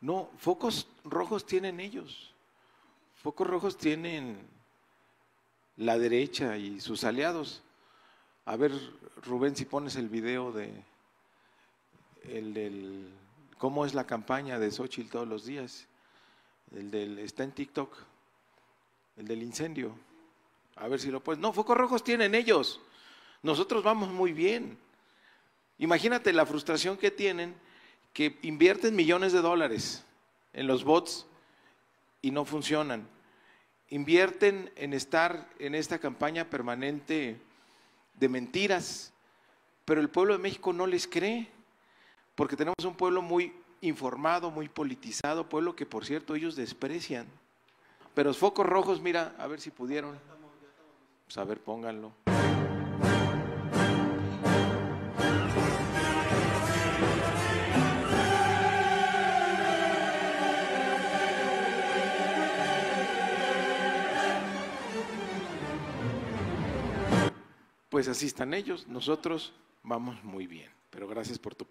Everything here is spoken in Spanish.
No, focos rojos tienen ellos. Focos rojos tienen la derecha y sus aliados. A ver, Rubén, si pones el video de el del cómo es la campaña de Xochitl todos los días. El del está en TikTok. El del incendio. A ver si lo puedes. No, focos rojos tienen ellos. Nosotros vamos muy bien. Imagínate la frustración que tienen que invierten millones de dólares en los bots y no funcionan. Invierten en estar en esta campaña permanente de mentiras, pero el pueblo de México no les cree, porque tenemos un pueblo muy informado, muy politizado, pueblo que por cierto ellos desprecian. Pero los focos rojos, mira, a ver si pudieron. Pues a ver, pónganlo. Pues así están ellos, nosotros vamos muy bien, pero gracias por tu